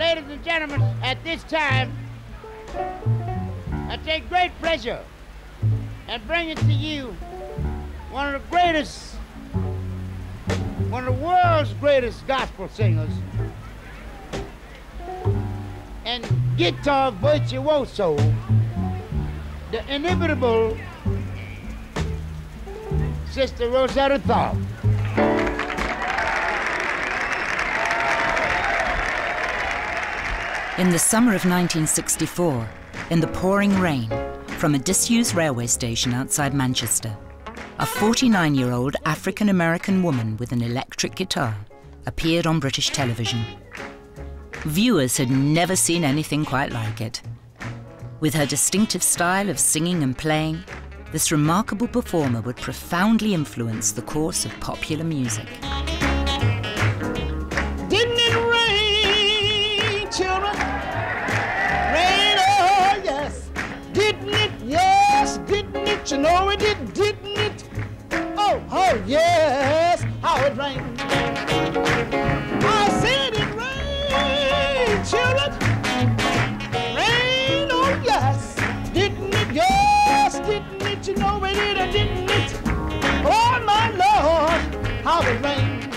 Ladies and gentlemen, at this time, I take great pleasure in bringing to you one of the greatest, one of the world's greatest gospel singers and guitar virtuoso, the inimitable Sister Rosetta Tharpe. In the summer of 1964, in the pouring rain, from a disused railway station outside Manchester, a 49 year old African American woman with an electric guitar appeared on British television. Viewers had never seen anything quite like it. With her distinctive style of singing and playing, this remarkable performer would profoundly influence the course of popular music. You know it did, didn't it? Oh, oh yes, how it rained. I said it rained, children. Rain, oh yes. Didn't it? Yes, didn't it? You know it didn't it? Oh my Lord, how it rained.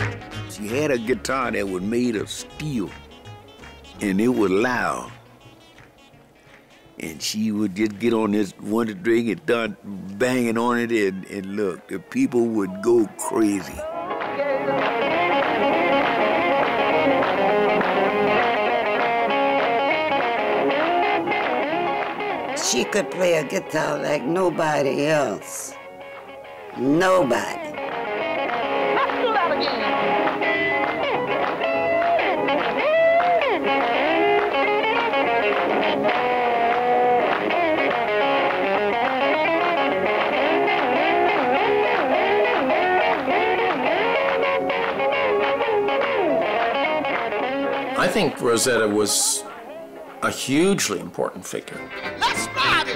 She had a guitar that was made of steel, and it was loud. And she would just get on this one drink and start banging on it, and, and look, the people would go crazy. She could play a guitar like nobody else. Nobody. Let's do that again. Think Rosetta was a hugely important figure. Let's ride it.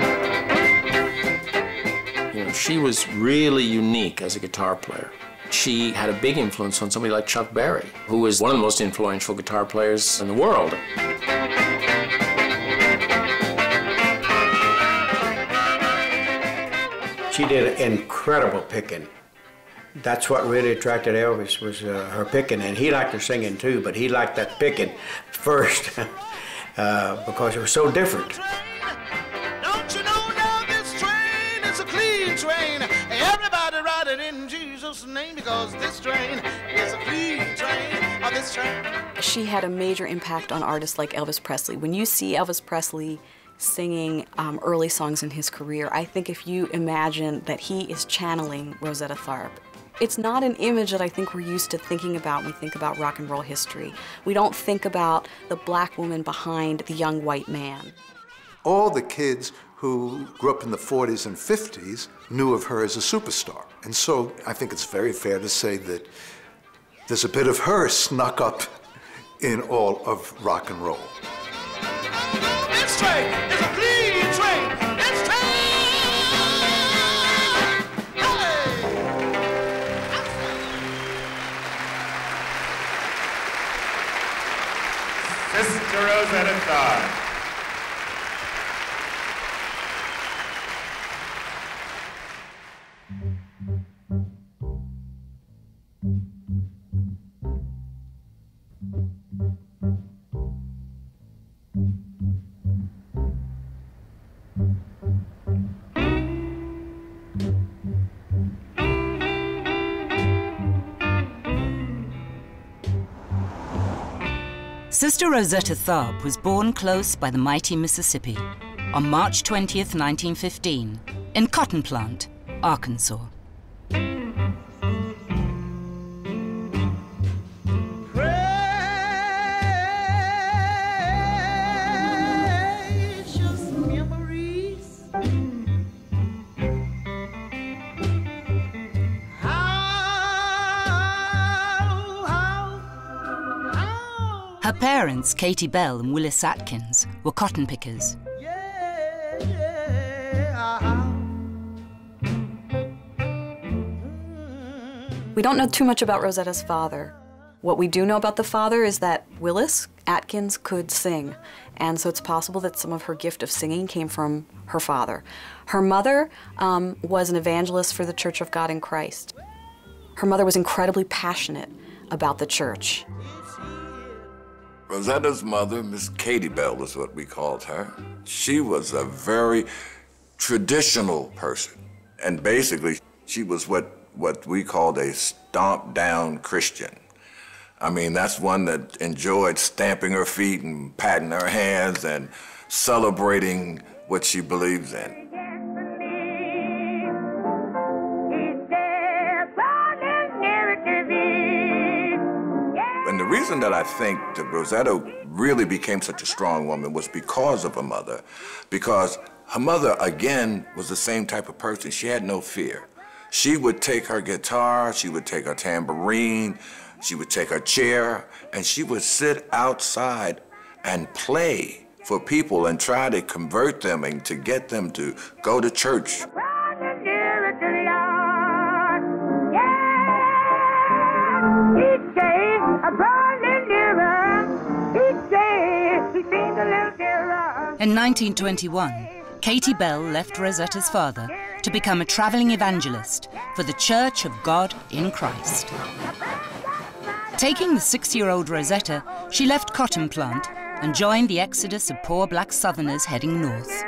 You know, she was really unique as a guitar player. She had a big influence on somebody like Chuck Berry, who was one of the most influential guitar players in the world. She did incredible picking. That's what really attracted Elvis was uh, her picking, and he liked her singing too. But he liked that picking first uh, because it was so different. Don't you know now this train is a clean train? Everybody ride it in Jesus' name because this train is a clean train. Oh, this train. She had a major impact on artists like Elvis Presley. When you see Elvis Presley singing um, early songs in his career, I think if you imagine that he is channeling Rosetta Tharpe, it's not an image that I think we're used to thinking about when we think about rock and roll history. We don't think about the black woman behind the young white man. all the kids who grew up in the 40s and 50s knew of her as a superstar. And so I think it's very fair to say that there's a bit of her snuck up in all of rock and roll. This train is Sister Rosetta Tharpe. Sister Rosetta Tharpe was born close by the mighty Mississippi on March 20th, 1915, in Cotton Plant, Arkansas. Parents, Katie Bell and Willis Atkins, were cotton pickers. We don't know too much about Rosetta's father. What we do know about the father is that Willis Atkins could sing, and so it's possible that some of her gift of singing came from her father. Her mother um, was an evangelist for the Church of God in Christ. Her mother was incredibly passionate about the church. Rosetta's mother, Miss Katie Bell is what we called her. She was a very traditional person. And basically, she was what, what we called a stomp down Christian. I mean, that's one that enjoyed stamping her feet and patting her hands and celebrating what she believes in. Reason that I think that Rosetta really became such a strong woman was because of her mother. Because her mother, again, was the same type of person. She had no fear. She would take her guitar, she would take her tambourine, she would take her chair, and she would sit outside and play for people and try to convert them and to get them to go to church. In 1921, Katie Bell left Rosetta's father to become a traveling evangelist for the Church of God in Christ. Taking the six-year-old Rosetta, she left Cotton Plant and joined the exodus of poor black Southerners heading north.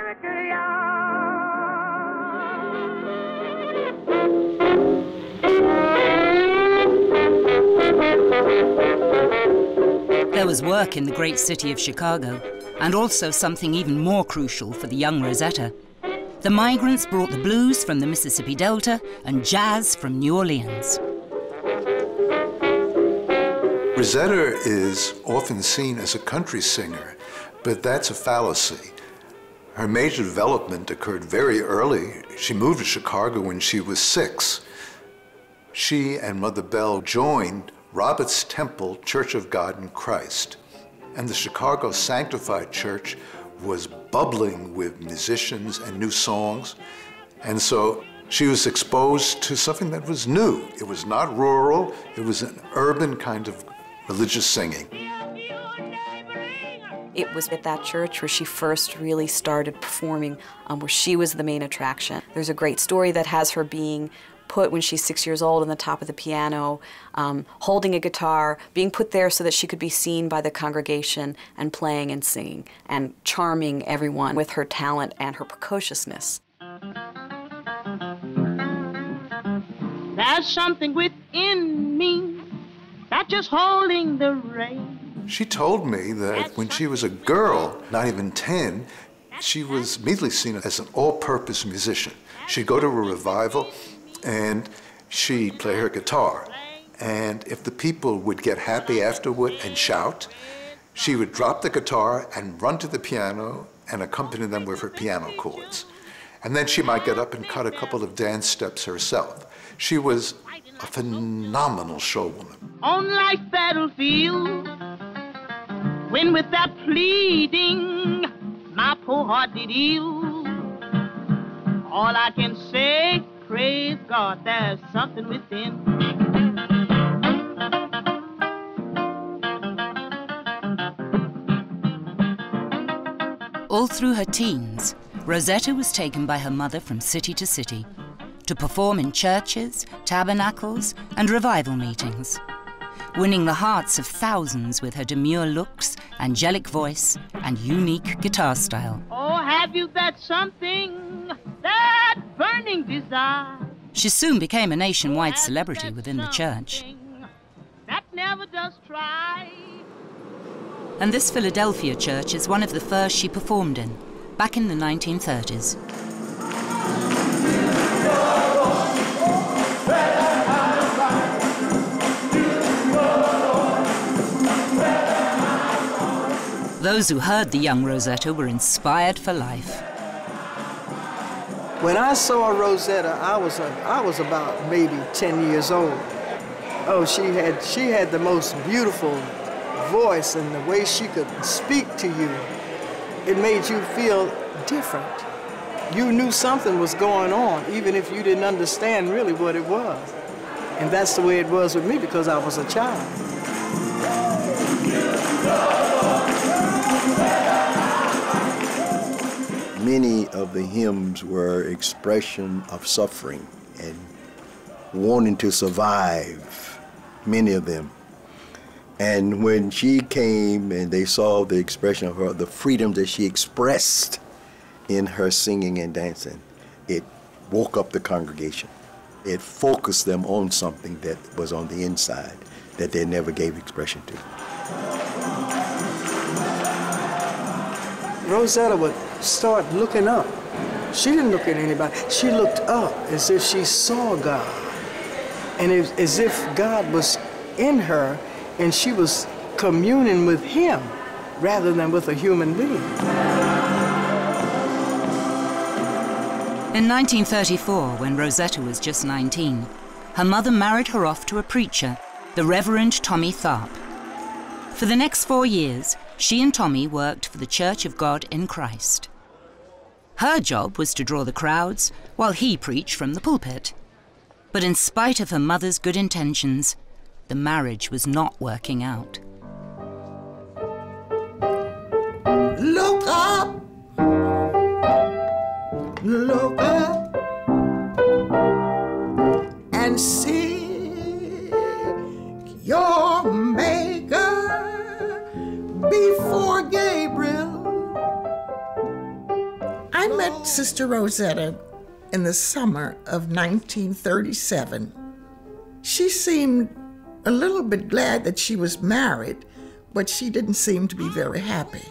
There was work in the great city of Chicago, and also something even more crucial for the young Rosetta. The migrants brought the blues from the Mississippi Delta and jazz from New Orleans. Rosetta is often seen as a country singer, but that's a fallacy. Her major development occurred very early. She moved to Chicago when she was six. She and Mother Bell joined Robert's Temple Church of God in Christ. And the Chicago Sanctified Church was bubbling with musicians and new songs. And so she was exposed to something that was new. It was not rural, it was an urban kind of religious singing. It was at that church where she first really started performing, um, where she was the main attraction. There's a great story that has her being put when she's six years old on the top of the piano, um, holding a guitar, being put there so that she could be seen by the congregation and playing and singing and charming everyone with her talent and her precociousness. There's something within me that's just holding the rain. She told me that when she was a girl, not even 10, she was immediately seen as an all-purpose musician. She'd go to a revival and she'd play her guitar. And if the people would get happy afterward and shout, she would drop the guitar and run to the piano and accompany them with her piano chords. And then she might get up and cut a couple of dance steps herself. She was a phenomenal showwoman. On life battlefield, when with that pleading, my poor heart did yield. All I can say praise God, there's something within. All through her teens, Rosetta was taken by her mother from city to city to perform in churches, tabernacles, and revival meetings, winning the hearts of thousands with her demure looks, angelic voice, and unique guitar style. Oh, have you that something, that burning desire? She soon became a nationwide celebrity within the church. That never does try. And this Philadelphia church is one of the first she performed in, back in the 1930s. Those who heard the young Rosetta were inspired for life. When I saw Rosetta, I was, a, I was about maybe 10 years old. Oh, she had, she had the most beautiful voice and the way she could speak to you. It made you feel different. You knew something was going on, even if you didn't understand really what it was. And that's the way it was with me because I was a child. Of the hymns were expression of suffering and wanting to survive, many of them. And when she came and they saw the expression of her, the freedom that she expressed in her singing and dancing, it woke up the congregation. It focused them on something that was on the inside that they never gave expression to. Rosetta would start looking up. She didn't look at anybody. She looked up as if she saw God. And it, as if God was in her and she was communing with him rather than with a human being. In 1934, when Rosetta was just 19, her mother married her off to a preacher, the Reverend Tommy Tharp. For the next four years, she and Tommy worked for the Church of God in Christ. Her job was to draw the crowds while he preached from the pulpit. But in spite of her mother's good intentions, the marriage was not working out. Look up, look Sister Rosetta in the summer of 1937. She seemed a little bit glad that she was married, but she didn't seem to be very happy.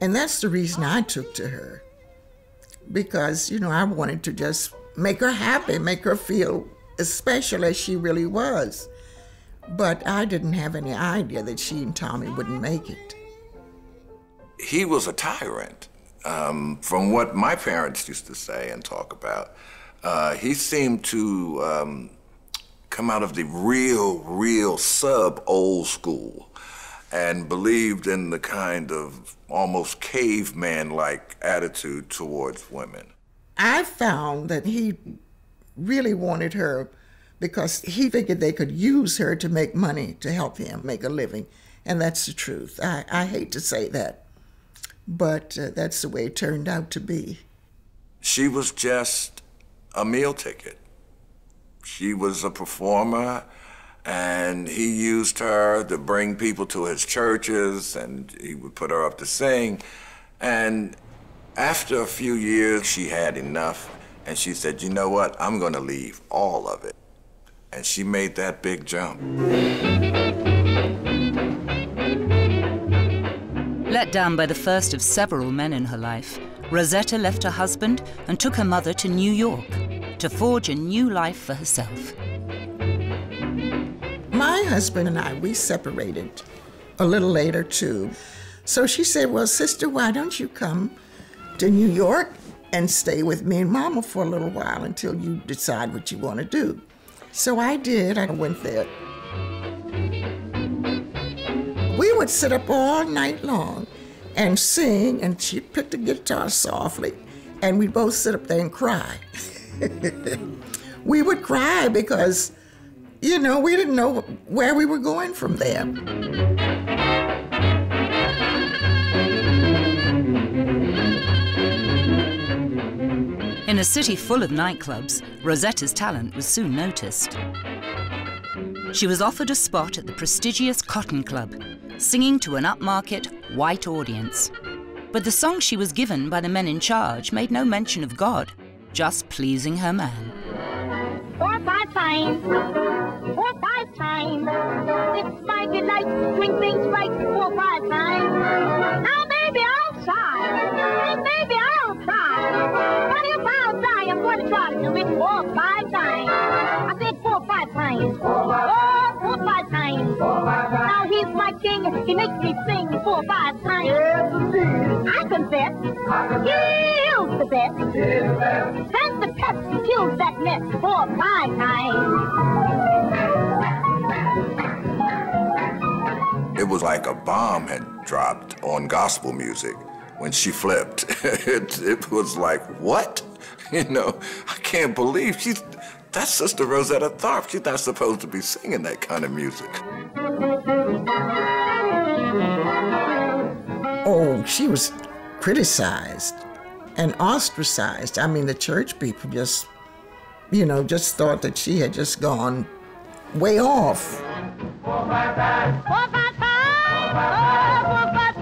And that's the reason I took to her. Because, you know, I wanted to just make her happy, make her feel as special as she really was. But I didn't have any idea that she and Tommy wouldn't make it. He was a tyrant. Um, from what my parents used to say and talk about, uh, he seemed to um, come out of the real, real sub old school and believed in the kind of almost caveman like attitude towards women. I found that he really wanted her because he figured they could use her to make money to help him make a living. And that's the truth. I, I hate to say that, but uh, that's the way it turned out to be. She was just a meal ticket. She was a performer, and he used her to bring people to his churches, and he would put her up to sing. And after a few years, she had enough, and she said, You know what? I'm going to leave all of it. And she made that big jump. Down by the first of several men in her life, Rosetta left her husband and took her mother to New York to forge a new life for herself. My husband and I, we separated a little later too. So she said, Well, sister, why don't you come to New York and stay with me and mama for a little while until you decide what you want to do? So I did. I went there. We would sit up all night long and sing, and she'd pick the guitar softly, and we'd both sit up there and cry. we would cry because, you know, we didn't know where we were going from there. In a city full of nightclubs, Rosetta's talent was soon noticed. She was offered a spot at the prestigious Cotton Club, singing to an upmarket, white audience. But the song she was given by the men in charge made no mention of God, just pleasing her man. Four, five times, four, five times. It's my delight to swing things right four, five times. Now, baby, I'll try. Baby, I'll try. But if I'll die, I'm going to try to do it four, five times. I said four, five times. Four, four, five times. Now he's my king. He makes me sing four, five times. Yes, indeed. I confess. He's the best. Send the pest kills that mess four, five times. It was like a bomb had dropped on gospel music when she flipped. it, it was like, what? You know, I can't believe she's, that's Sister Rosetta Tharpe. She's not supposed to be singing that kind of music. Oh, she was criticized. and ostracized. I mean, the church people just, you know, just thought that she had just gone way off. Four, five, five. Four, five, five. Oh, four, five,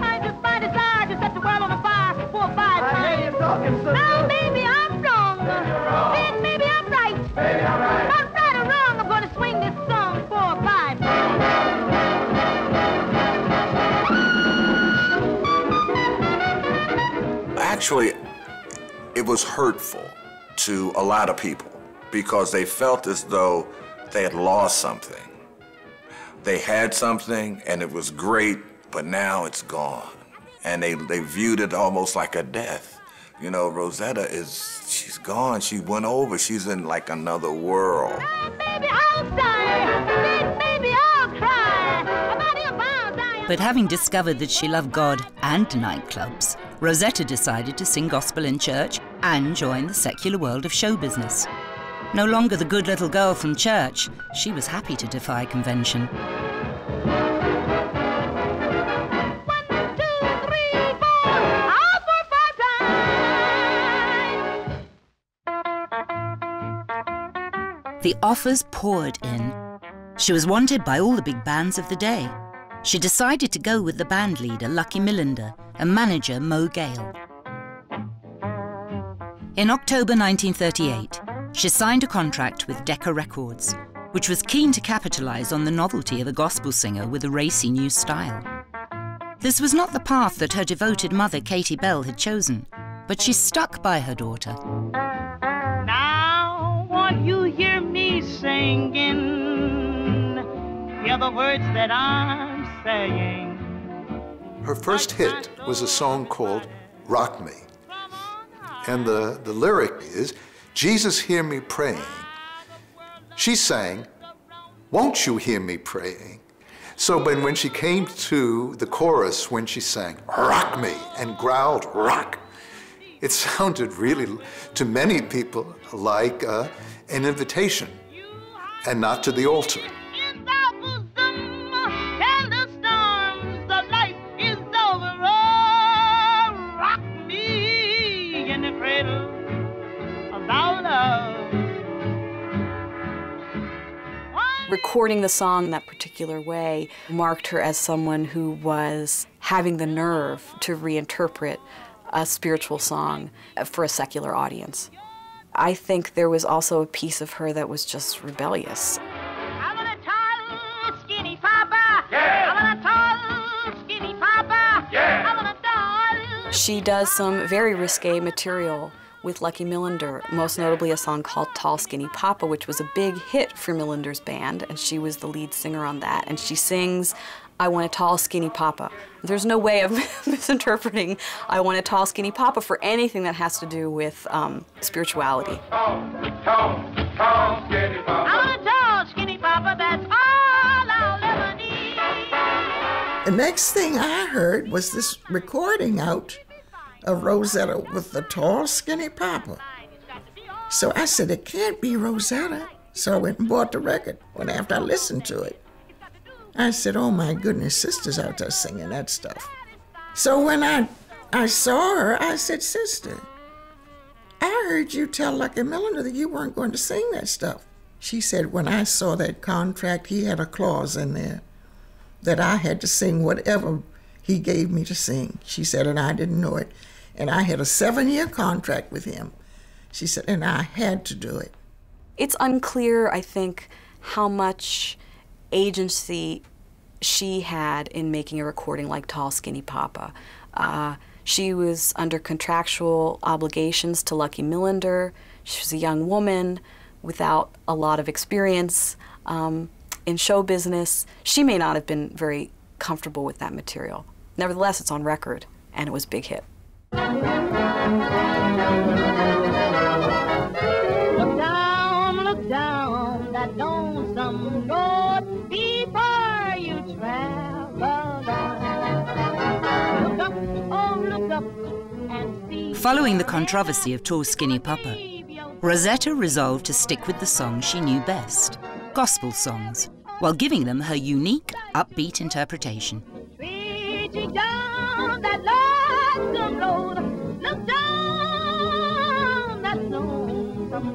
Actually, it was hurtful to a lot of people because they felt as though they had lost something. They had something and it was great, but now it's gone. And they, they viewed it almost like a death. You know, Rosetta is, she's gone. She went over. She's in like another world. Maybe I'll die. Then maybe I'll cry. About if I'll die. But having discovered that she loved God and nightclubs, Rosetta decided to sing gospel in church and join the secular world of show business. No longer the good little girl from church, she was happy to defy convention. All four, five times. The offers poured in. She was wanted by all the big bands of the day. She decided to go with the band leader, Lucky Millinder, and manager, Moe Gale. In October 1938, she signed a contract with Decca Records, which was keen to capitalize on the novelty of a gospel singer with a racy new style. This was not the path that her devoted mother, Katie Bell, had chosen, but she stuck by her daughter. Now, won't you hear me singing? Hear the words that I'm saying. Her first hit was a song called Rock Me. And the, the lyric is, Jesus, hear me praying. She sang, Won't you hear me praying? So when, when she came to the chorus, when she sang, Rock me, and growled, Rock, it sounded really, to many people, like uh, an invitation and not to the altar. Recording the song in that particular way marked her as someone who was having the nerve to reinterpret a spiritual song for a secular audience. I think there was also a piece of her that was just rebellious. I want a tall, skinny papa. Yeah. I want a tall, skinny papa. Yeah. I want a tall. She does some very risque material with Lucky Millinder, most notably a song called Tall Skinny Papa, which was a big hit for Millinder's band, and she was the lead singer on that. And she sings, I want a tall, skinny papa. There's no way of misinterpreting I want a tall, skinny papa for anything that has to do with um, spirituality. I want a tall, skinny papa. That's all I'll ever need. The next thing I heard was this recording out of Rosetta with the tall, skinny papa. So I said, it can't be Rosetta. So I went and bought the record. When after I listened to it, I said, oh my goodness, sister's out there singing that stuff. So when I, I saw her, I said, sister, I heard you tell Lucky Millinder that you weren't going to sing that stuff. She said, when I saw that contract, he had a clause in there that I had to sing whatever he gave me to sing. She said, and I didn't know it. And I had a seven year contract with him. She said, and I had to do it. It's unclear, I think, how much agency she had in making a recording like Tall Skinny Papa. Uh, she was under contractual obligations to Lucky Millinder. She was a young woman without a lot of experience um, in show business. She may not have been very comfortable with that material. Nevertheless, it's on record, and it was a big hit. Look down, look down that lonesome road before you travel down. Look up, oh, look up and see. Following the controversy of Tall Skinny Papa, Rosetta resolved to stick with the songs she knew best gospel songs, while giving them her unique, upbeat interpretation. Down that lonesome road. Down,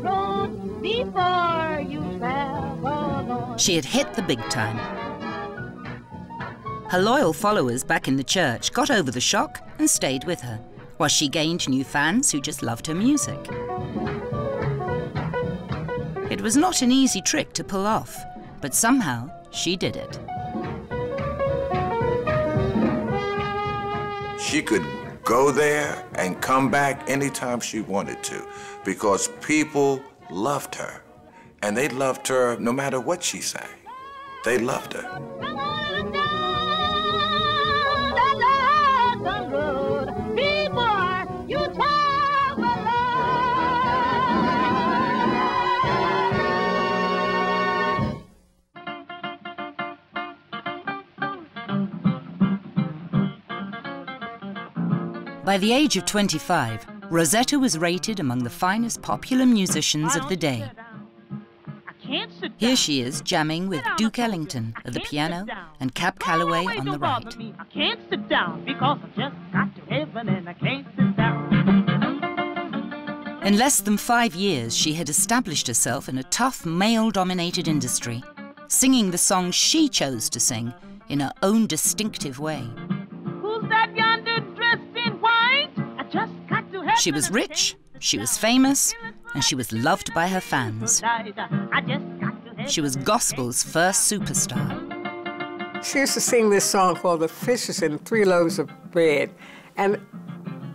road before you. She had hit the big time. Her loyal followers back in the church got over the shock and stayed with her, while she gained new fans who just loved her music. It was not an easy trick to pull off, but somehow she did it. She could go there and come back anytime she wanted to because people loved her. And they loved her no matter what she sang. They loved her. By the age of 25, Rosetta was rated among the finest popular musicians of the day. Here she is jamming with Duke Ellington at the piano and Cab Calloway on the right. In less than five years, she had established herself in a tough, male dominated industry, singing the songs she chose to sing in her own distinctive way. She was rich, she was famous, and she was loved by her fans. I just got to heaven. She was gospel's first superstar. She used to sing this song called The Fishes and Three Loaves of Bread. And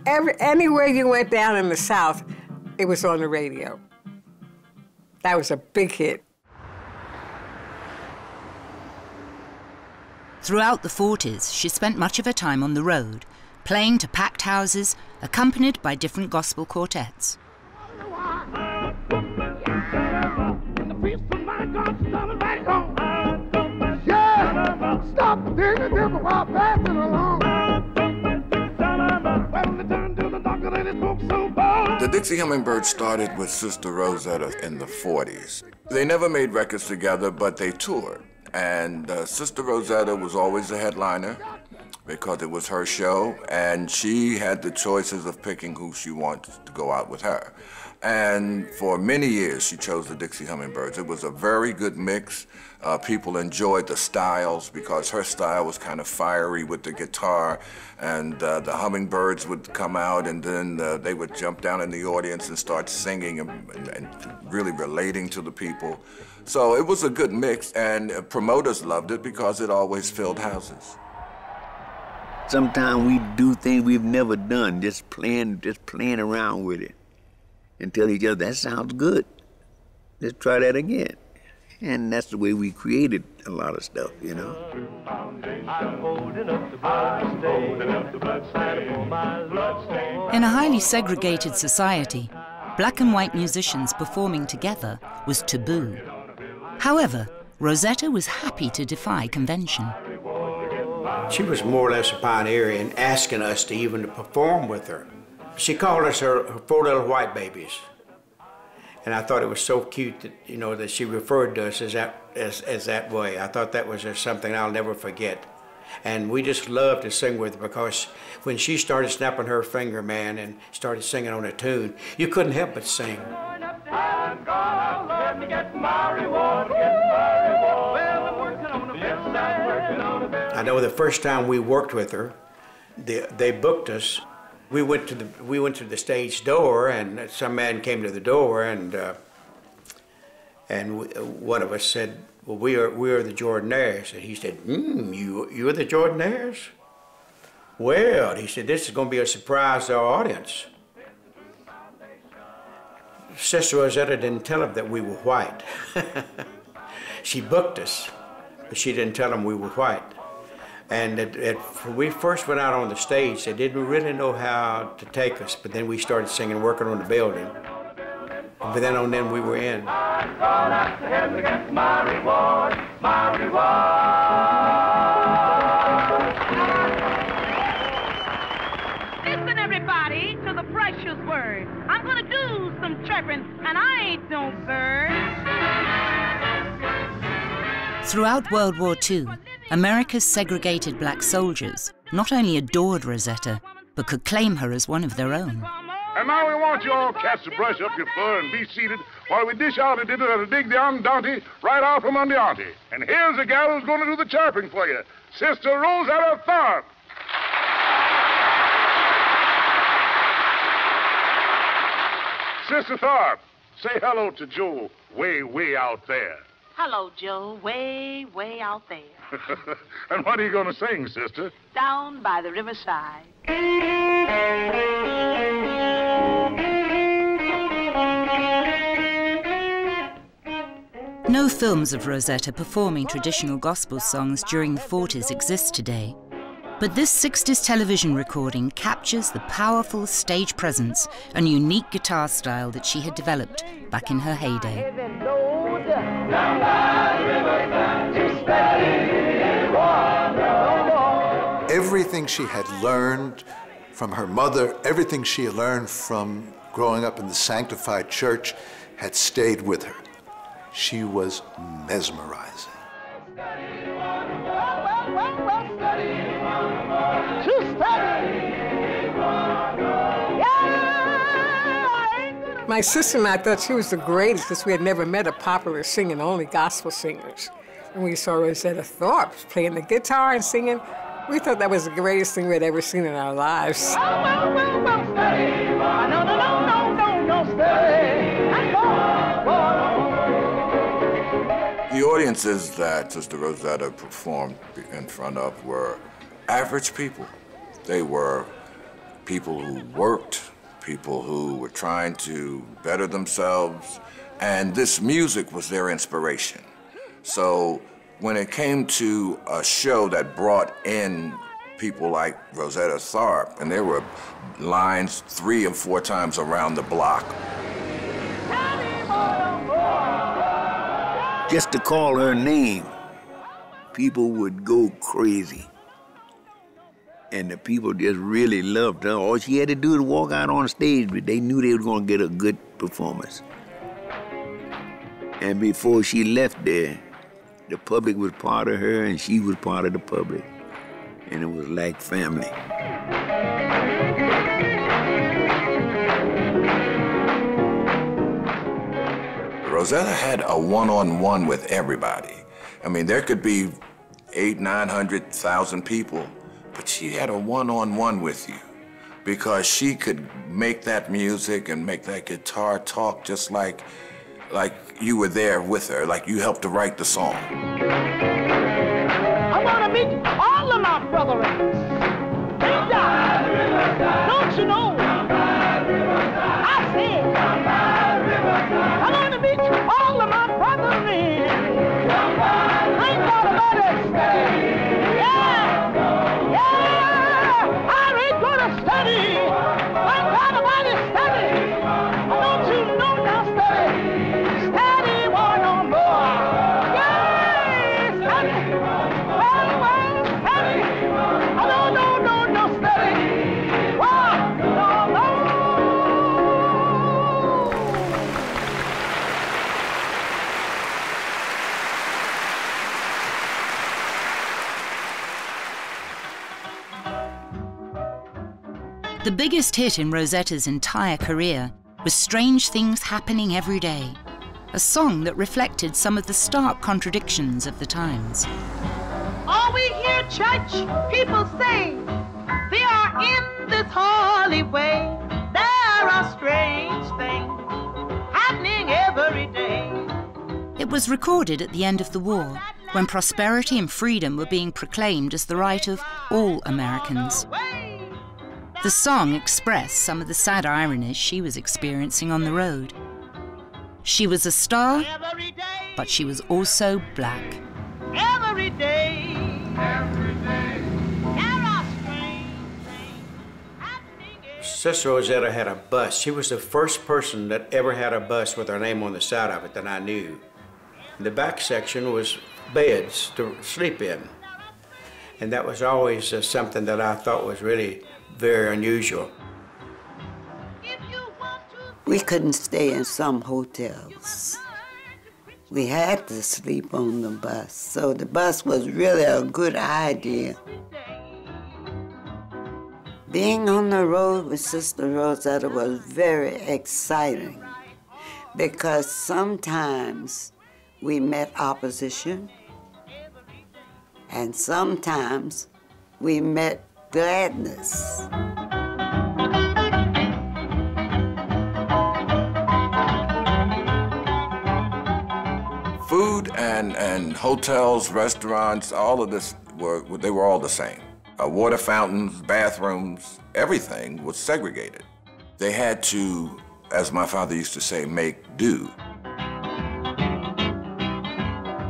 every, anywhere you went down in the South, it was on the radio. That was a big hit. Throughout the 40s, she spent much of her time on the road, playing to packed houses, accompanied by different gospel quartets. The Dixie Hummingbirds started with Sister Rosetta in the 40s. They never made records together, but they toured. And uh, Sister Rosetta was always the headliner because it was her show, and she had the choices of picking who she wanted to go out with her. And for many years, she chose the Dixie Hummingbirds. It was a very good mix. Uh, people enjoyed the styles because her style was kind of fiery with the guitar, and uh, the hummingbirds would come out, and then uh, they would jump down in the audience and start singing and, and, and really relating to the people. So it was a good mix, and uh, promoters loved it because it always filled houses. Sometimes we do things we've never done, just playing, just playing around with it, and tell each other that sounds good. Let's try that again, and that's the way we created a lot of stuff, you know. In a highly segregated society, black and white musicians performing together was taboo. However, Rosetta was happy to defy convention. She was more or less a pioneer in asking us to even to perform with her. She called us her, her four little white babies. And I thought it was so cute that, you know, that she referred to us as that, as, as that way. I thought that was just something I'll never forget. And we just loved to sing with her because when she started snapping her finger, man, and started singing on a tune, you couldn't help but sing. I know the first time we worked with her, they, they booked us. We went to the we went to the stage door, and some man came to the door, and uh, and we, one of us said, "Well, we are we are the Jordanaires," and he said, "Hmm, you you're the Jordanaires." Well, he said, "This is going to be a surprise to our audience." Sister Rosetta didn't tell him that we were white. she booked us, but she didn't tell him we were white. And it, it, when we first went out on the stage, they didn't really know how to take us, but then we started singing, working on the building. But then on then we were in. Listen, everybody, to the precious word. I'm gonna do some chirping, and I ain't no bird. Throughout World War II, America's segregated black soldiers not only adored Rosetta, but could claim her as one of their own. And now we want you all cats to brush up your fur and be seated while we dish out a dinner that'll dig the Daunty right out from under auntie. And here's the gal who's going to do the chirping for you, Sister Rosetta Tharpe. Sister Tharpe, say hello to Joe way, way out there. Hello, Joe, way, way out there. and what are you going to sing, sister? Down by the riverside. No films of Rosetta performing traditional gospel songs during the 40s exist today. But this 60s television recording captures the powerful stage presence and unique guitar style that she had developed back in her heyday. Everything she had learned from her mother, everything she had learned from growing up in the sanctified church had stayed with her. She was mesmerizing. My sister and I thought she was the greatest because we had never met a popular singing, only gospel singers. And we saw Rosetta Tharpe playing the guitar and singing. We thought that was the greatest thing we'd ever seen in our lives. The audiences that Sister Rosetta performed in front of were average people. They were people who worked, people who were trying to better themselves, and this music was their inspiration. So when it came to a show that brought in people like Rosetta Tharpe, and there were lines three and four times around the block. Just to call her name, people would go crazy. And the people just really loved her. All she had to do was walk out on stage, but they knew they were going to get a good performance. And before she left there, the public was part of her and she was part of the public. And it was like family. Rosetta had a one-on-one with everybody. I mean, there could be eight, nine hundred thousand people, but she had a one-on-one with you because she could make that music and make that guitar talk just like, like you were there with her, like you helped to write the song. I want to meet all of my brethren. Don't you know? The biggest hit in Rosetta's entire career was Strange Things Happening Every Day, a song that reflected some of the stark contradictions of the times. All we hear church people say, they are in this holy way. There are strange things happening every day. It was recorded at the end of the war, when prosperity and freedom were being proclaimed as the right of all Americans. The song expressed some of the sad ironies she was experiencing on the road. She was a star, but she was also black. Every day. Every day. There are strange Sister Rosetta had a bus. She was the first person that ever had a bus with her name on the side of it that I knew. The back section was beds to sleep in. And that was always uh, something that I thought was really very unusual. We couldn't stay in some hotels. We had to sleep on the bus, so the bus was really a good idea. Being on the road with Sister Rosetta was very exciting because sometimes we met opposition and sometimes we met gladness. Food and, and hotels, restaurants, all of this were, they were all the same. Uh, water fountains, bathrooms, everything was segregated. They had to, as my father used to say, make do.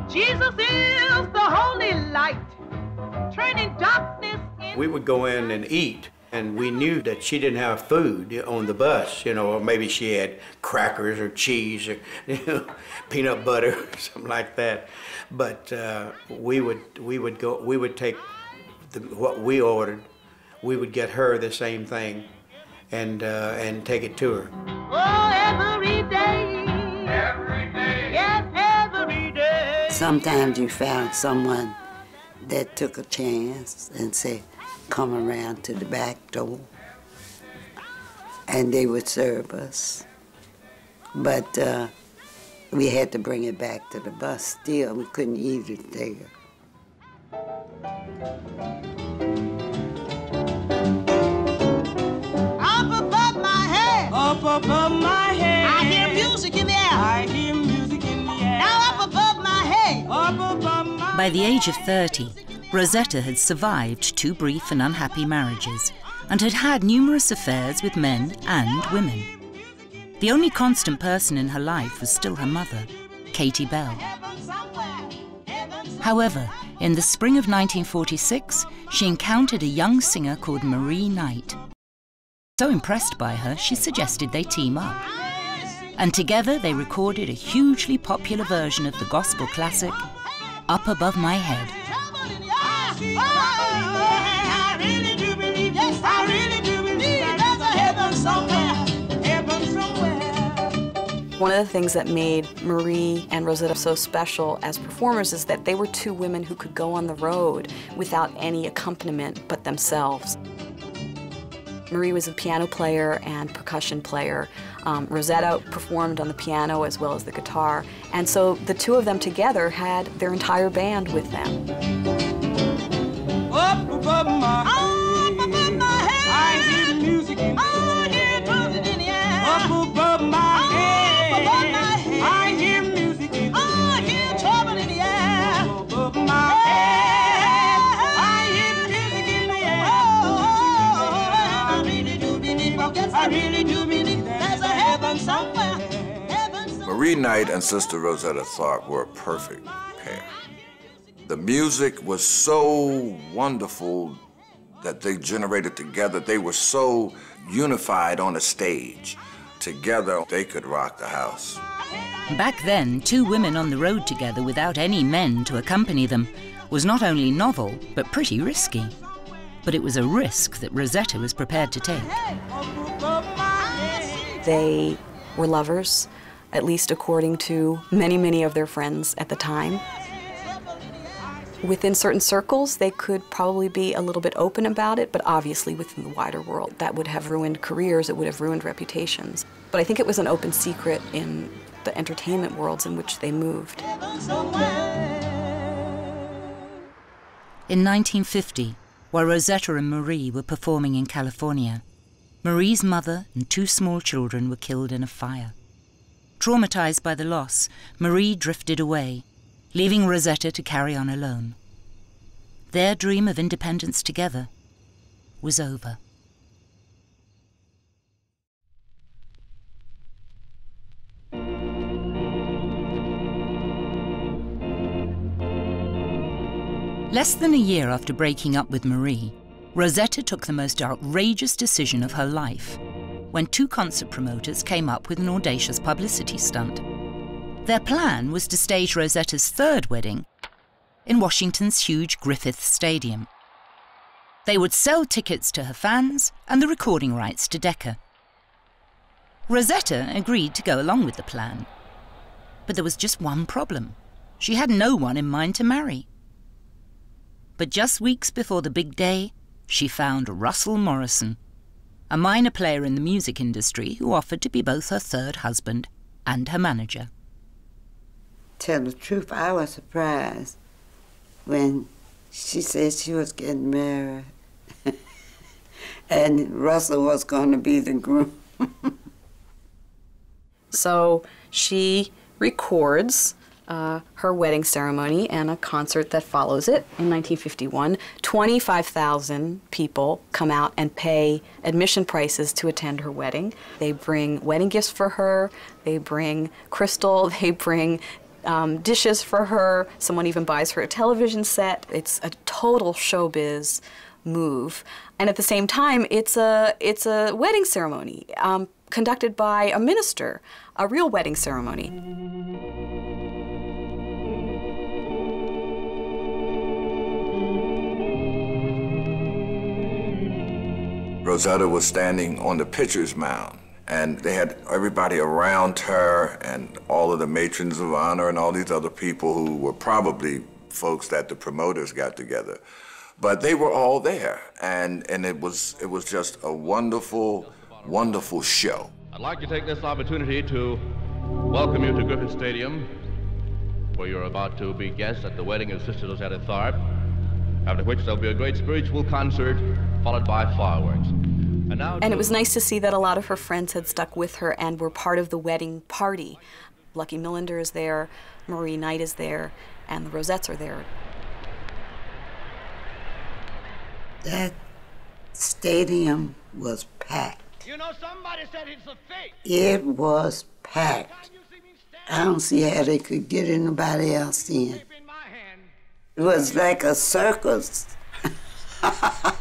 Jesus is the holy light, turning darkness We would go in and eat, and we knew that she didn't have food on the bus, you know, or maybe she had crackers or cheese or you know, peanut butter or something like that. But uh, we would we would go we would take the, what we ordered, we would get her the same thing, and uh, and take it to her. Oh, every day. Every day. Yes, every day. Sometimes you found someone that took a chance and said, come around to the back door. And they would serve us. But uh, we had to bring it back to the bus still. We couldn't eat it there. Up above my head. Up above my head. I hear music in the air. I hear music in the air. Now up above my head. Up above my By the age of 30, Rosetta had survived two brief and unhappy marriages and had had numerous affairs with men and women. The only constant person in her life was still her mother, Katie Bell. However, in the spring of 1946, she encountered a young singer called Marie Knight. So impressed by her, she suggested they team up. And together they recorded a hugely popular version of the gospel classic, Up Above My Head. One of the things that made Marie and Rosetta so special as performers is that they were two women who could go on the road without any accompaniment but themselves. Marie was a piano player and percussion player. Um, Rosetta performed on the piano as well as the guitar. And so the two of them together had their entire band with them. Up above my Up above my head. I hear the music in ah, the ah, I hear music in the air. Up above my head. Up above my head. I hear music in the air. I hear trouble in the air. Up above my head. I hear music in the air. Oh, oh, oh, oh I really do believe, oh, I really do believe there's a heaven somewhere. Marie Knight and Sister Rosetta Tharpe were perfect pair. The music was so wonderful that they generated together. They were so unified on a stage. Together, they could rock the house. Back then, two women on the road together without any men to accompany them was not only novel, but pretty risky. But it was a risk that Rosetta was prepared to take. They were lovers, at least according to many, many of their friends at the time. Within certain circles, they could probably be a little bit open about it, but obviously within the wider world, that would have ruined careers, it would have ruined reputations. But I think it was an open secret in the entertainment worlds in which they moved. In 1950, while Rosetta and Marie were performing in California, Marie's mother and two small children were killed in a fire. Traumatized by the loss, Marie drifted away, leaving Rosetta to carry on alone. Their dream of independence together was over. Less than a year after breaking up with Marie, Rosetta took the most outrageous decision of her life when two concert promoters came up with an audacious publicity stunt. Their plan was to stage Rosetta's third wedding in Washington's huge Griffith Stadium. They would sell tickets to her fans and the recording rights to Decca. Rosetta agreed to go along with the plan. But there was just one problem. She had no one in mind to marry. But just weeks before the big day, she found Russell Morrison, a minor player in the music industry who offered to be both her third husband and her manager. Tell the truth, I was surprised when she said she was getting married and Russell was going to be the groom. so she records uh, her wedding ceremony and a concert that follows it in 1951. 25,000 people come out and pay admission prices to attend her wedding. They bring wedding gifts for her, they bring crystal, they bring um, dishes for her. Someone even buys her a television set. It's a total showbiz move. And at the same time, it's a, it's a wedding ceremony um, conducted by a minister, a real wedding ceremony. Rosetta was standing on the pitcher's mound, and they had everybody around her and all of the matrons of honor and all these other people who were probably folks that the promoters got together. But they were all there, and, and it, was, it was just a wonderful, wonderful show. I'd like to take this opportunity to welcome you to Griffith Stadium, where you're about to be guests at the wedding of Sister Rosetta Tharpe, after which there'll be a great spiritual concert followed by fireworks. And, it was nice to see that a lot of her friends had stuck with her and were part of the wedding party. Lucky Millinder is there, Marie Knight is there, and the Rosettes are there. That stadium was packed. You know, somebody said it's a fake. It was packed. I don't see how they could get anybody else in. It was like a circus.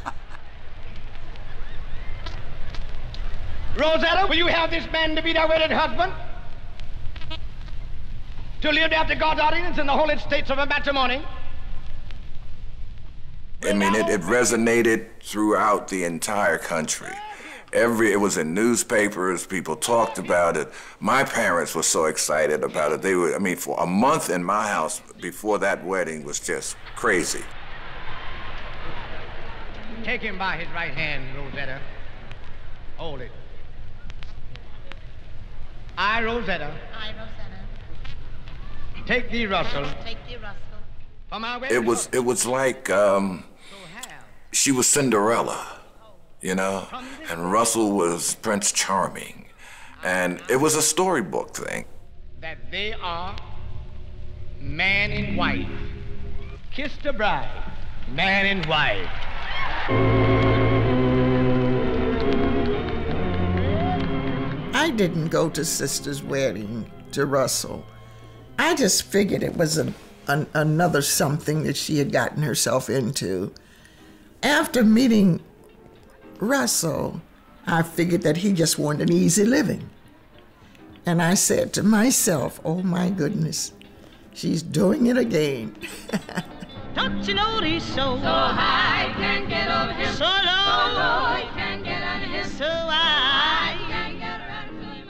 Rosetta, will you have this man to be thy wedded husband? To live after God's ordinance in the holy states of a matrimony? I mean, it, it resonated throughout the entire country. Every it was in newspapers. People talked about it. My parents were so excited about it. They were. I mean, for a month in my house before that wedding was just crazy. Take him by his right hand, Rosetta. Hold it. I, Rosetta. I, Rosetta. Take thee, Russell. Take thee, Russell. For my It was. It was like um, she was Cinderella, you know, and Russell was Prince Charming, and it was a storybook thing. That they are man and wife. Kiss the bride, man and wife. I didn't go to Sister's wedding to Russell. I just figured it was a, an, another something that she had gotten herself into. After meeting Russell, I figured that he just wanted an easy living. And I said to myself, oh my goodness, she's doing it again. Touching all these so, so high, can't get over him. So low, so low, can't get under him. So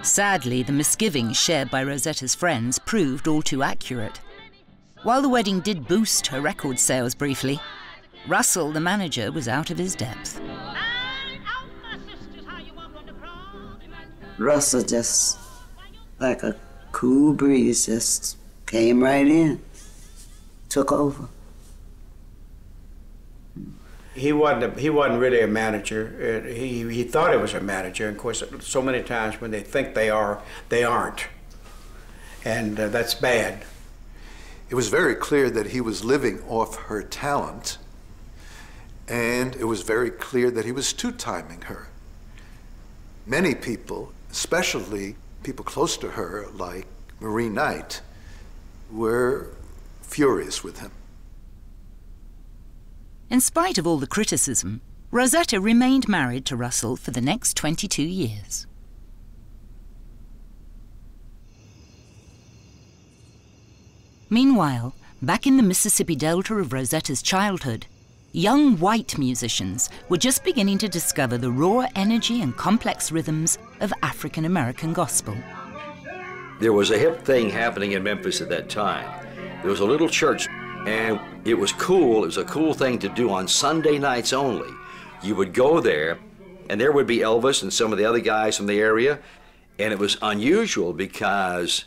Sadly, the misgivings shared by Rosetta's friends proved all too accurate. While the wedding did boost her record sales briefly, Russell, the manager, was out of his depth. Russell just, like a cool breeze, just came right in, took over. He wasn't. A, he wasn't really a manager. Uh, he he thought he was a manager. And of course, so many times when they think they are, they aren't, and uh, that's bad. It was very clear that he was living off her talent, and it was very clear that he was two-timing her. Many people, especially people close to her, like Marie Knight, were furious with him. In spite of all the criticism, Rosetta remained married to Russell for the next 22 years. Meanwhile, back in the Mississippi Delta of Rosetta's childhood, young white musicians were just beginning to discover the raw energy and complex rhythms of African American gospel. There was a hip thing happening in Memphis at that time. There was a little church, and it was cool. It was a cool thing to do on Sunday nights only, you would go there, and there would be Elvis and some of the other guys from the area, and it was unusual because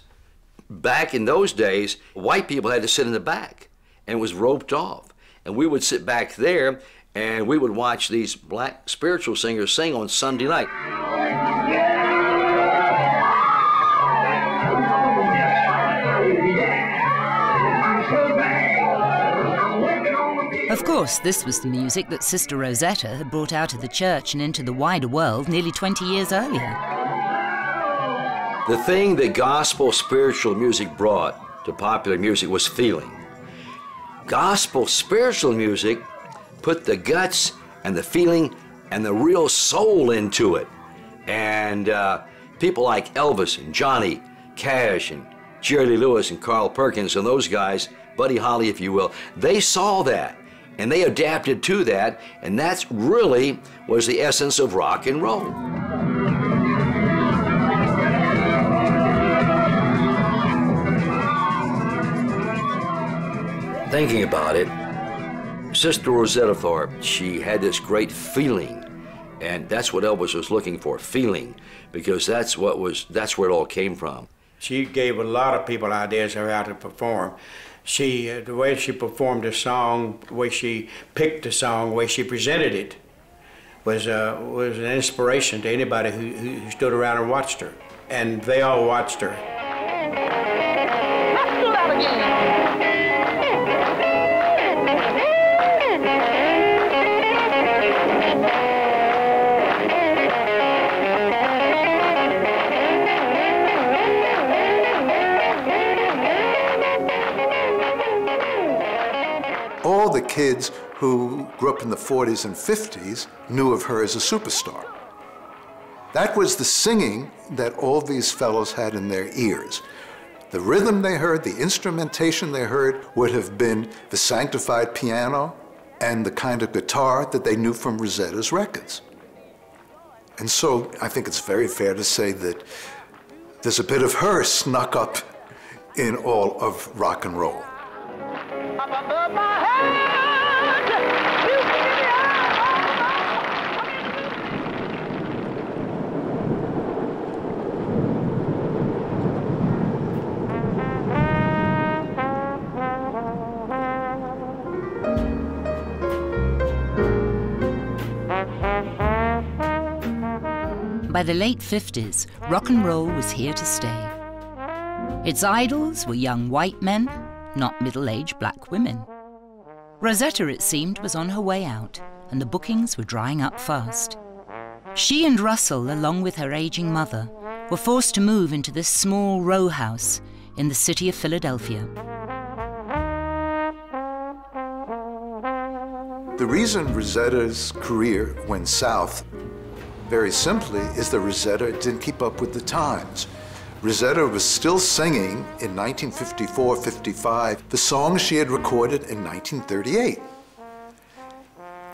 back in those days, white people had to sit in the back, and it was roped off. And we would sit back there, and we would watch these black spiritual singers sing on Sunday night. Of course, this was the music that Sister Rosetta had brought out of the church and into the wider world nearly 20 years earlier. The thing that gospel spiritual music brought to popular music was feeling. Gospel spiritual music put the guts and the feeling and the real soul into it. And uh, people like Elvis and Johnny Cash and Jerry Lee Lewis and Carl Perkins and those guys, Buddy Holly, if you will, they saw that and they adapted to that, and that's really was the essence of rock and roll. Thinking about it, Sister Rosetta Tharpe, she had this great feeling, and that's what Elvis was looking for, feeling, because that's what was that's where it all came from. She gave a lot of people ideas of how to perform. She, uh, the way she performed the song, the way she picked the song, the way she presented it, was uh, was an inspiration to anybody who, who stood around and watched her, and they all watched her. Kids who grew up in the 40s and 50s knew of her as a superstar. That was the singing that all these fellows had in their ears. The rhythm they heard, the instrumentation they heard would have been the sanctified piano and the kind of guitar that they knew from Rosetta's records. And so I think it's very fair to say that there's a bit of her snuck up in all of rock and roll. By the late 50s, rock and roll was here to stay. Its idols were young white men, not middle aged black women. Rosetta, it seemed, was on her way out, and the bookings were drying up fast. She and Russell, along with her aging mother, were forced to move into this small row house in the city of Philadelphia. The reason Rosetta's career went south, very simply, is that Rosetta didn't keep up with the times. Rosetta was still singing in 1954 55 the songs she had recorded in 1938.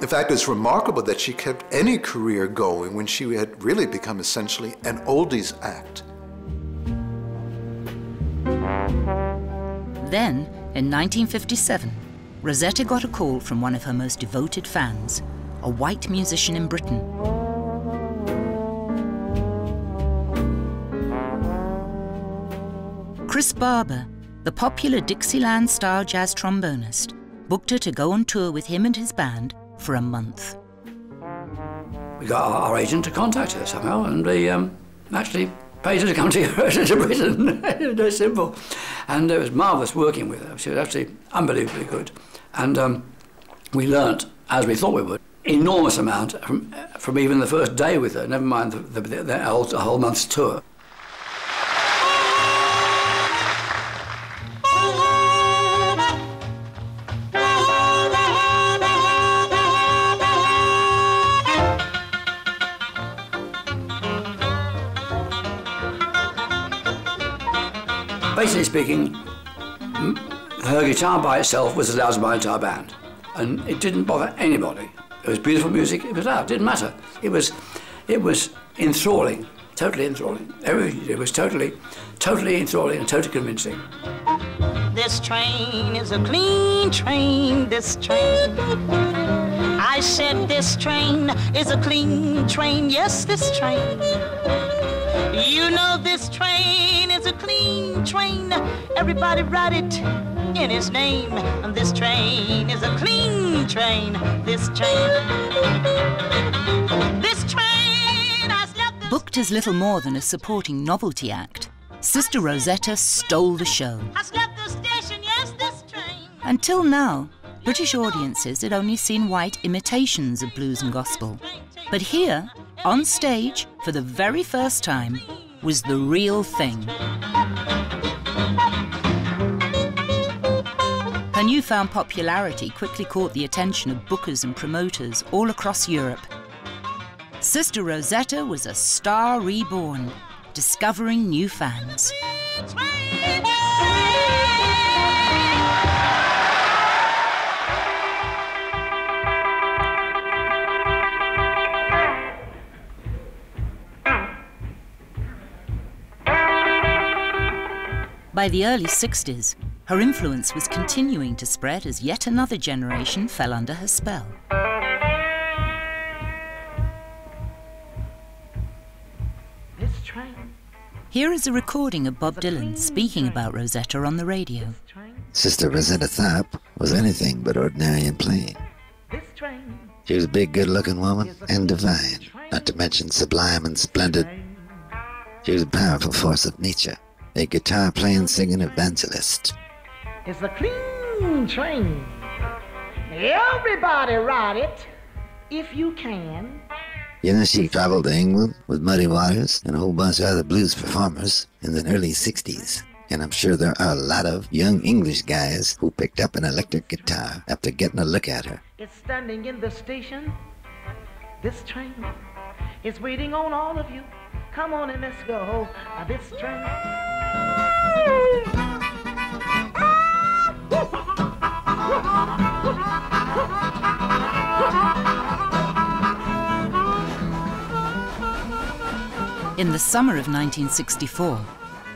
In fact, it's remarkable that she kept any career going when she had really become essentially an oldies act. Then, in 1957, Rosetta got a call from one of her most devoted fans, a white musician in Britain. Chris Barber, the popular Dixieland style jazz trombonist, booked her to go on tour with him and his band for a month. We got our, agent to contact her somehow, and they um, actually paid her to come to, to Britain. it was simple. And it was marvellous working with her. She was actually unbelievably good. And um, we learnt, as we thought we would, enormous amount from, from even the first day with her, never mind the, the, the, the whole month's tour. Basically speaking, her guitar by itself was as loud as my entire band. And it didn't bother anybody. It was beautiful music, it was loud, it didn't matter. It was, it was enthralling, totally enthralling. Everything it was totally, totally enthralling and totally convincing. This train is a clean train, this train. I said this train is a clean train. Yes, this train. You know this train clean train. Everybody ride it in his name. And this train is a clean train. This train. This train has left the Booked as little more than a supporting novelty act, Sister Rosetta stole the show. has left the station. Yes, this train. Until now, British audiences had only seen white imitations of blues and gospel. But here, on stage, for the very first time, was the real thing. Her newfound popularity quickly caught the attention of bookers and promoters all across Europe. Sister Rosetta was a star reborn, discovering new fans. By the early 60s, her influence was continuing to spread as yet another generation fell under her spell. This train. Here is a recording of Bob Dylan speaking about Rosetta on the radio. Sister Rosetta Tharpe was anything but ordinary and plain. This train. She was a big, good looking woman and divine, not to mention sublime and splendid. She was a powerful force of nature, a guitar playing, singing evangelist. It's a clean train. Everybody ride it if you can. You know, she traveled to England with Muddy Waters and a whole bunch of other blues performers in the early 60s. And I'm sure there are a lot of young English guys who picked up an electric guitar after getting a look at her. It's standing in the station. This train is waiting on all of you. Come on and let's go. This train. In the summer of 1964,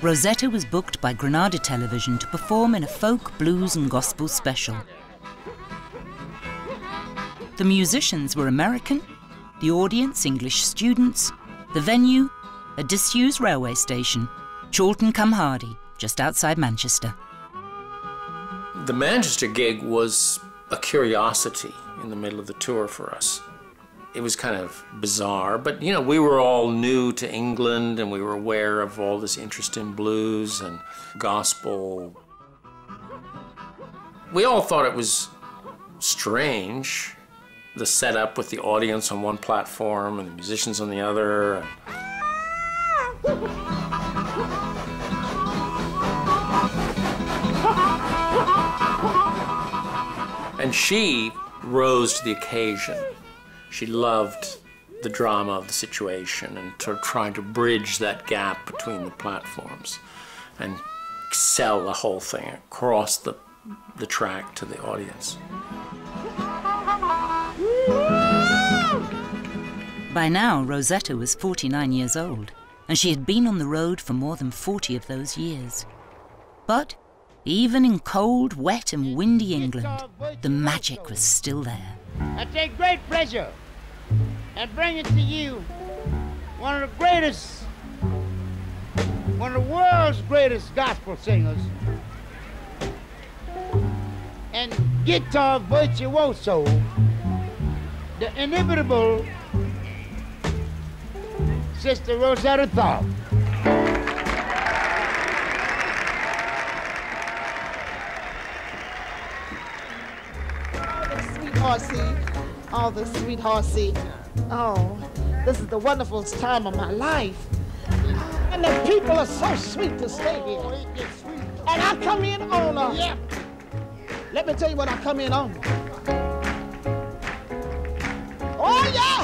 Rosetta was booked by Granada Television to perform in a folk, blues, and gospel special. The musicians were American, the audience English students, the venue a disused railway station, Chorlton cum Hardy, just outside Manchester. The Manchester gig was a curiosity in the middle of the tour for us. It was kind of bizarre, but you know, we were all new to England and we were aware of all this interest in blues and gospel. We all thought it was strange, the setup with the audience on one platform and the musicians on the other. And she rose to the occasion. She loved the drama of the situation and to trying to bridge that gap between the platforms and sell the whole thing across the, the track to the audience. By now, Rosetta was 49 years old, and she had been on the road for more than 40 of those years. But even in cold, wet, and windy England, the magic was still there. I take great pleasure in bringing to you one of the greatest, one of the world's greatest gospel singers and guitar virtuoso, the inimitable Sister Rosetta Tharpe. Horsey, all oh, the sweet horsey. Oh, this is the wonderfulest time of my life. And the people are so sweet to stay here. And I come in on a. Yeah. Let me tell you what I come in on. Oh, yeah!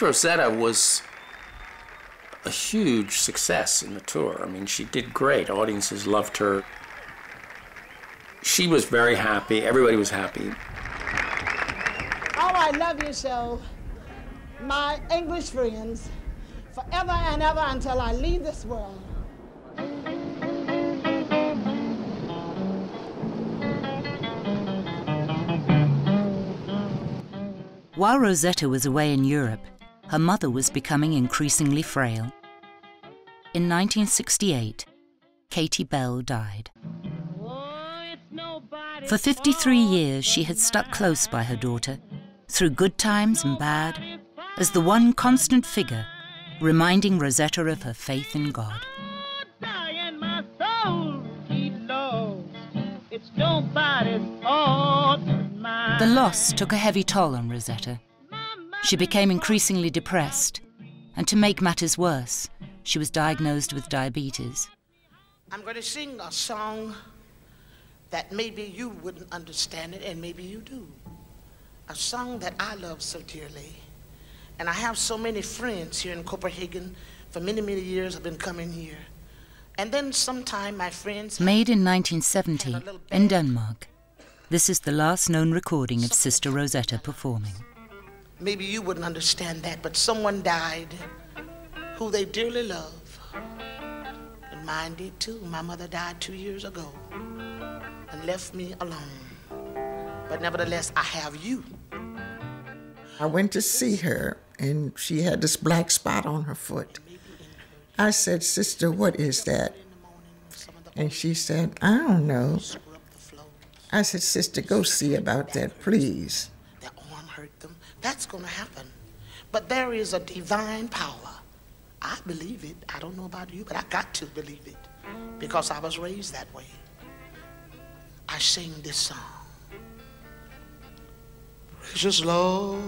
Sister Rosetta was a huge success in the tour. I mean, she did great. Audiences loved her. She was very happy. Everybody was happy. Oh, I love you so. My English friends, forever and ever until I leave this world. While Rosetta was away in Europe, her mother was becoming increasingly frail. In 1968, Katie Bell died. For 53 years, she had stuck close by her daughter, through good times and bad, as the one constant figure, reminding Rosetta of her faith in God. The loss took a heavy toll on Rosetta. She became increasingly depressed, and to make matters worse, she was diagnosed with diabetes. I'm going to sing a song that maybe you wouldn't understand it, and maybe you do. A song that I love so dearly. And I have so many friends here in Copenhagen. For many, many years, I've been coming here. And then sometime my friends. Made in 1970 in Denmark, this is the last known recording of Sister Rosetta performing. Maybe you wouldn't understand that, but someone died who they dearly love. And mine did too. My mother died two years ago and left me alone. But nevertheless, I have you. I went to see her, and she had this black spot on her foot. I said, Sister, what is that? And she said, I don't know. I said, Sister, go see about that, please. Their arm hurt them. That's going to happen. But there is a divine power. I believe it. I don't know about you, but I got to believe it because I was raised that way. I sing this song. Precious Lord,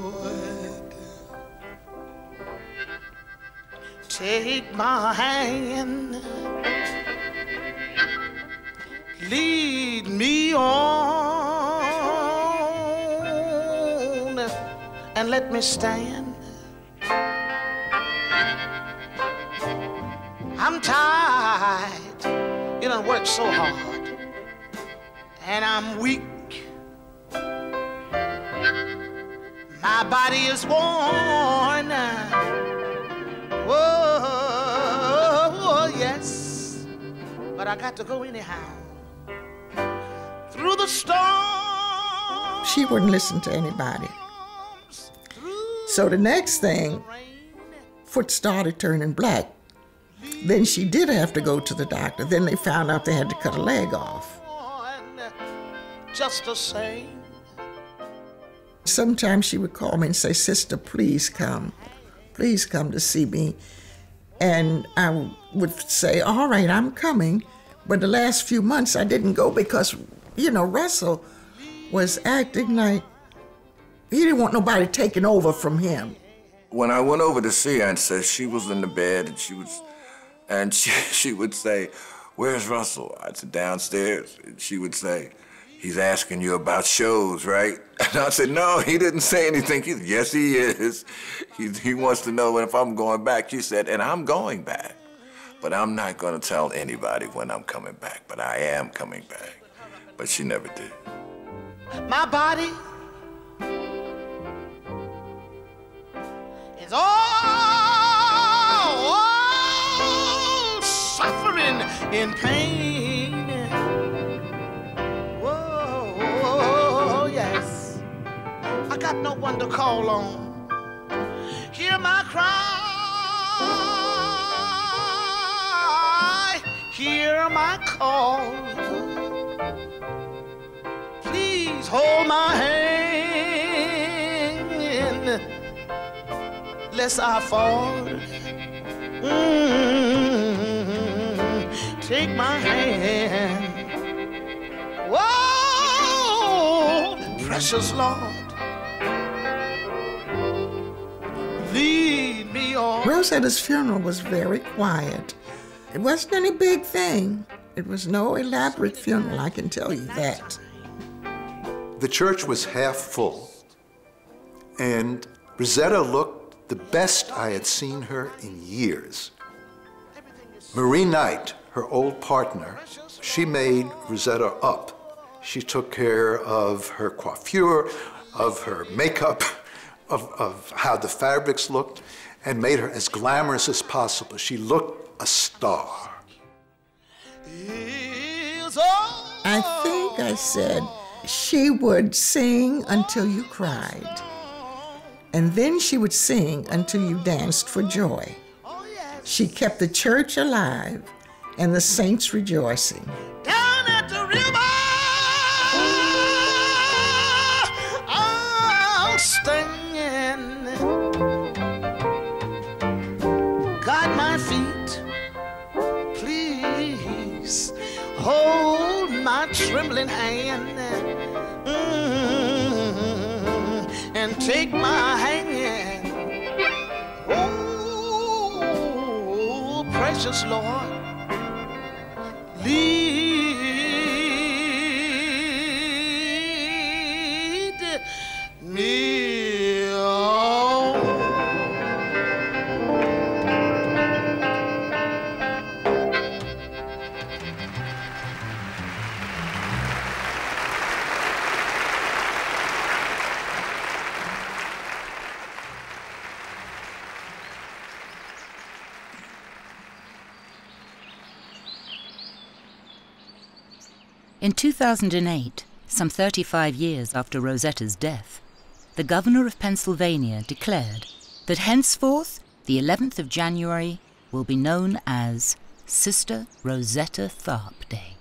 take my hand, lead me on, me stand. I'm tired, you done worked so hard, and I'm weak. My body is worn. Oh, yes. But I got to go anyhow. Through the storm. She wouldn't listen to anybody. So the next thing, foot started turning black. Then she did have to go to the doctor. Then they found out they had to cut a leg off. Just the same. Sometimes she would call me and say, Sister, please come. Please come to see me. And I would say, All right, I'm coming. But the last few months I didn't go because, you know, Russell was acting like he didn't want nobody taking over from him. When I went over to see Aunt and said she was in the bed and she was, and she, she would say, Where's Russell? I'd say, Downstairs. And she would say, He's asking you about shows, right? And I said, no, he didn't say anything. He said, yes, he is. He, he wants to know if I'm going back. She said, and I'm going back. But I'm not going to tell anybody when I'm coming back. But I am coming back. But she never did. My body all, all suffering in pain. Whoa, yes. I got no one to call on. hear my cry, hear my call. Please hold my hand, lest I fall. Mm, take my hand. Whoa, precious Lord. Lead me on. Rosetta's funeral was very quiet. It wasn't any big thing. It was no elaborate funeral, I can tell you that. The church was half full, and Rosetta looked the best I had seen her in years. Marie Knight, her old partner, she made Rosetta up. She took care of her coiffure, of her makeup, of, of how the fabrics looked, and made her as glamorous as possible. She looked a star. I think I said she would sing until you cried. And then she would sing until you danced for joy. She kept the church alive and the saints rejoicing. Down at the river, I'll stand. Got my feet, please hold my trembling hand Mm, and take my Precious Lord. 2008, some 35 years after Rosetta's death, the governor of Pennsylvania declared that henceforth the 11th of January will be known as Sister Rosetta Tharpe Day.